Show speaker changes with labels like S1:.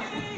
S1: Thank you.